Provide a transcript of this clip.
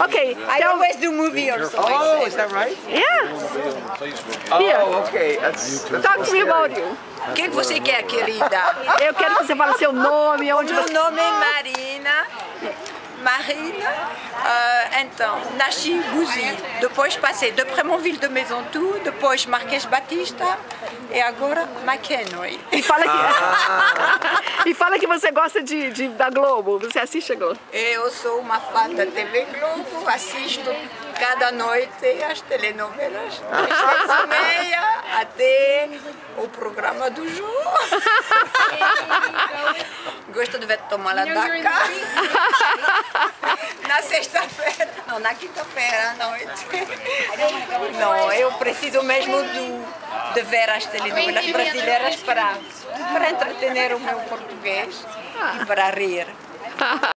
Okay, I tell, always do movie also. Oh, is that right? yeah, Oh, okay. That's, that's talk to me about you. O que, que você quer, querida? Eu quero que você fale seu nome, onde Meu você... nome é Marina. Marina, euh, então, nasci em Buzi, depois passei de Prémonville de Maisontou, depois Marquês Batista e agora McKenroy. E fala que, e fala que você gosta de, de- da Globo, você assiste a Globo. Eu sou uma fã da TV Globo, assisto cada noite as telenovelas, seis e meia até o programa do Ju. Gosto de ver tomar lá da cá. Na sexta-feira, não, na quinta-feira à noite. Não, eu preciso mesmo do, de ver as telenovelas brasileiras para, para entreter o meu português e para rir.